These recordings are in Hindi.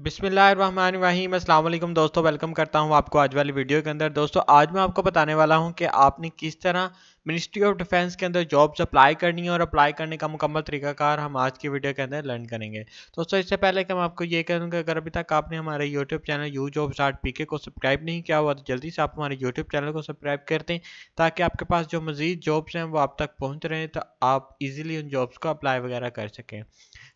अस्सलाम वालेकुम दोस्तों, वेलकम करता हूँ आपको आज वाली वीडियो के अंदर। दोस्तों, आज मैं आपको बताने वाला हूँ कि आपने किस तरह मिनिस्ट्री ऑफ़ डिफेंस के अंदर जॉब्स अप्लाई करनी है और अप्लाई करने का मुकम्मल तरीकाकार हम आज की वीडियो के अंदर लर्न करेंगे। दोस्तों, इससे पहले कि मैं आपको ये कहूँ कि अगर अभी तक आपने हमारे YouTube channel you job start PK को सब्सक्राइब नहीं किया हुआ तो जल्दी से आप हमारे यूट्यूब चैनल को सब्सक्राइब कर दें, ताकि आपके पास जो मज़ीद जॉब्स हैं वो आप तक पहुँच रहे हैं तो आप ईज़िली उन जॉब्स को अप्लाई वगैरह कर सकें।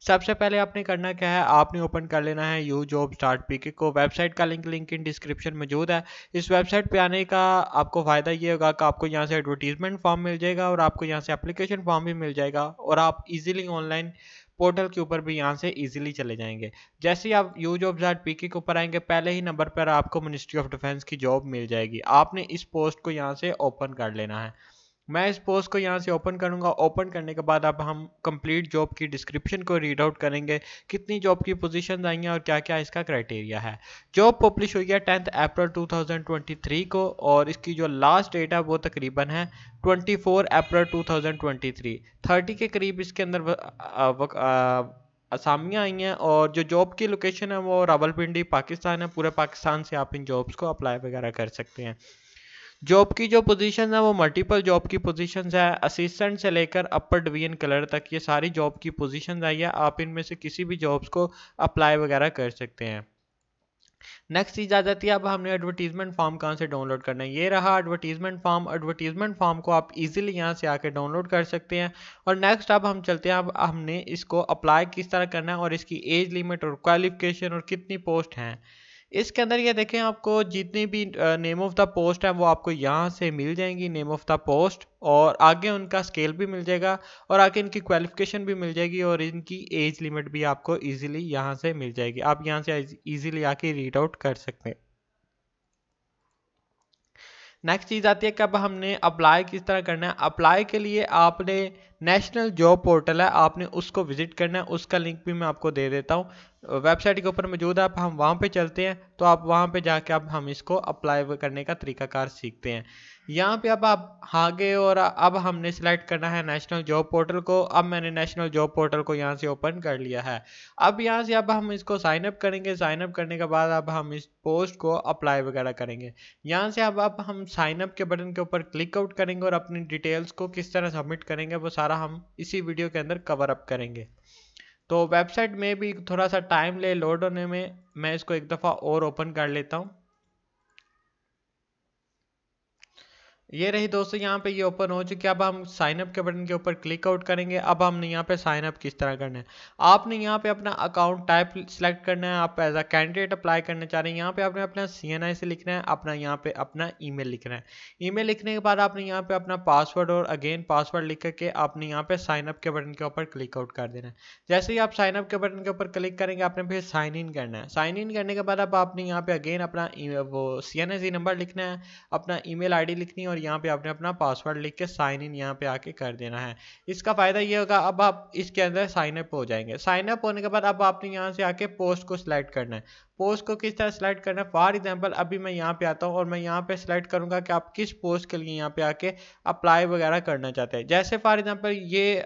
सबसे पहले आपने करना क्या है? आपने ओपन कर लेना है यू जॉब स्टार्ट पीके को वेबसाइट का लिंक लिंक इन डिस्क्रिप्शन मौजूद है। इस वेबसाइट पे आने का आपको फ़ायदा ये होगा कि आपको यहाँ से एडवर्टीजमेंट फॉर्म मिल जाएगा और आपको यहाँ से एप्लीकेशन फॉर्म भी मिल जाएगा और आप इजीली ऑनलाइन पोर्टल के ऊपर भी यहाँ से इजीली चले जाएँगे। जैसे ही आप यू जॉब डॉट पी के ऊपर आएँगे, पहले ही नंबर पर आपको मिनिस्ट्री ऑफ़ डिफेंस की जॉब मिल जाएगी। आपने इस पोस्ट को यहाँ से ओपन कर लेना है। मैं इस पोस्ट को यहाँ से ओपन करूँगा। ओपन करने के बाद अब हम कंप्लीट जॉब की डिस्क्रिप्शन को रीड आउट करेंगे। कितनी जॉब की पोजीशन आई हैं और क्या क्या इसका क्राइटेरिया है। जॉब पब्लिश हुई है टेंथ अप्रैल 2023 को और इसकी जो लास्ट डेट है वो तकरीबन है 24 अप्रैल 2023 30 के करीब इसके अंदर असामियाँ आई हैं और जो जॉब की लोकेशन है वो रावलपिंडी, पाकिस्तान है। पूरे पाकिस्तान से आप इन जॉब्स को अप्लाई वगैरह कर सकते हैं। जॉब की जो पोजीशन है, वो मल्टीपल जॉब की पोजीशन है। असिस्टेंट से लेकर अपर डिवीज़न कलर तक ये सारी जॉब की पोजीशन आई है। आप इनमें से किसी भी जॉब्स को अप्लाई वगैरह कर सकते हैं। नेक्स्ट चीज़ आ जाती है, अब हमने एडवर्टीजमेंट फॉर्म कहाँ से डाउनलोड करना है? ये रहा एडवर्टीजमेंट फॉर्म एडवर्टीजमेंट फॉर्म को आप इजीली यहाँ से आके डाउनलोड कर सकते हैं। और नेक्स्ट अब हम चलते हैं। अब हमने इसको अप्लाई किस तरह करना है और इसकी एज लिमिट और क्वालिफिकेशन और कितनी पोस्ट हैं। इसके अंदर ये देखें आपको जितनी भी नेम ऑफ़ द पोस्ट है वो आपको यहाँ से मिल जाएँगी नेम ऑफ़ द पोस्ट और आगे उनका स्केल भी मिल जाएगा, और आगे इनकी क्वालिफिकेशन भी मिल जाएगी, और इनकी एज लिमिट भी आपको इजीली यहाँ से मिल जाएगी। आप यहाँ से इजीली आके रीड आउट कर सकते हैं। नेक्स्ट चीज़ आती है कि अब हमने अप्लाई किस तरह करना है। अप्लाई के लिए आपने नेशनल जॉब पोर्टल है, आपने उसको विज़िट करना है, उसका लिंक भी मैं आपको दे देता हूँ। वेबसाइट के ऊपर मौजूद है, आप हम वहाँ पे चलते हैं तो आप वहाँ पे जाके अब हम इसको अप्लाई करने का तरीकाकार सीखते हैं। यहाँ पे अब आप आगे और अब हमने सेलेक्ट करना है नेशनल जॉब पोर्टल को, अब मैंने नेशनल जॉब पोर्टल को यहाँ से ओपन कर लिया है। अब यहाँ से अब हम इसको साइन अप करेंगे साइन अप करने के बाद अब हम इस पोस्ट को अप्लाई वगैरह करेंगे। यहाँ से अब अब हम साइन अप के बटन के ऊपर क्लिक आउट करेंगे और अपनी डिटेल्स को किस तरह सबमिट करेंगे, वो सारा हम इसी वीडियो के अंदर कवर अप करेंगे। तो वेबसाइट में भी थोड़ा सा टाइम ले, लोड होने में मैं इसको एक दफ़ा और ओपन कर लेता हूँ। ये रही दोस्तों, यहाँ पे ये ओपन हो चुकी है। अब हम साइन अप के बटन के ऊपर क्लिक आउट करेंगे। अब हमने यहाँ पे साइन अप किस तरह करना है? आपने यहाँ पे अपना अकाउंट टाइप सेलेक्ट करना है। आप एज अ कैंडिडेट अप्लाई करना चाह रहे हैं। यहाँ पे आपने अपना सी एन आई से लिखना है। अपना यहाँ पे अपना ईमेल लिखना है। ईमेल लिखने के बाद आपने यहाँ पे अपना पासवर्ड और अगेन पासवर्ड लिख करके आपने यहाँ पे साइन अप के बटन के ऊपर क्लिक आउट कर देना है। जैसे ही आप साइन अप के बटन के ऊपर क्लिक करेंगे, आपने फिर साइन इन करना है। साइन इन करने के बाद अब आपने यहाँ पे अगेन अपना वो सी नंबर लिखना है। अपना ई मेल लिखनी है और यहाँ पे आपने अपना पासवर्ड लिख के साइन इन यहाँ पे आके कर देना है। इसका फ़ायदा ये होगा, अब आप इसके अंदर साइन अप हो जाएँगे। साइन अप होने के बाद अब आपने यहाँ से आके पोस्ट को सिलेक्ट करना है। पोस्ट को किस तरह सेलेक्ट करना है? फॉर एग्ज़ाम्पल अभी मैं यहाँ पे आता हूँ और मैं यहाँ पे सिलेक्ट करूँगा कि आप किस पोस्ट के लिए यहाँ पे आके अप्लाई वगैरह करना चाहते हैं। जैसे फॉर एग्ज़ाम्पल ये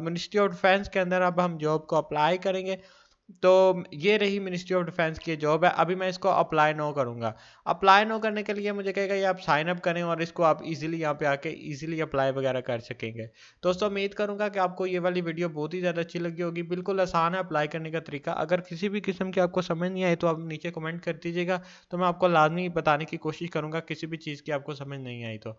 मिनिस्ट्री ऑफ़ डिफेंस के अंदर अब हम जॉब को अप्लाई करेंगे तो ये रही मिनिस्ट्री ऑफ़ डिफेंस की जॉब है। अभी मैं इसको अप्लाई नो करूँगा। अप्लाई नो करने के लिए मुझे कहेगा, ये आप साइन अप करें और इसको आप इजीली यहाँ पे आके इजीली अप्लाई वगैरह कर सकेंगे। दोस्तों, उम्मीद करूँगा कि आपको ये वाली वीडियो बहुत ही ज़्यादा अच्छी लगी होगी। बिल्कुल आसान है अप्लाई करने का तरीका। अगर किसी भी किस्म की आपको समझ नहीं आए तो आप नीचे कमेंट कर दीजिएगा तो मैं आपको लाजमी बताने की कोशिश करूँगा, किसी भी चीज़ की आपको समझ नहीं आई तो।